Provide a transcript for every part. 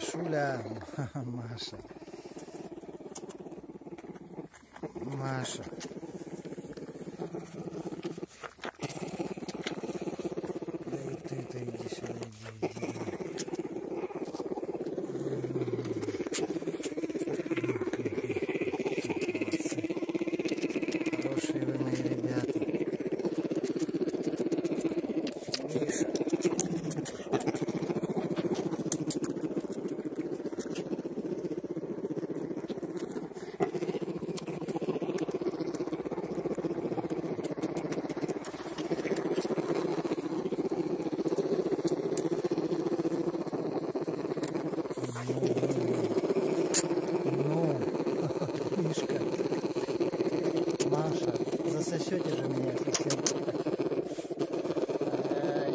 Машуля, Маша. Маша. Да и ты-то иди сюда, иди, иди. Хорошие вы мои ребята. Миша. Ну, Мишка, Маша, засосете же меня совсем. Ай.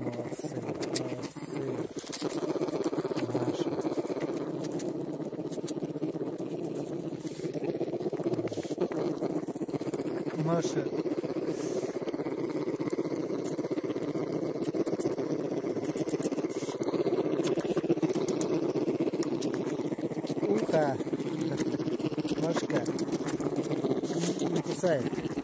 Молодцы, молодцы. Маша. Маша. Ухо. Машка. Не кусает.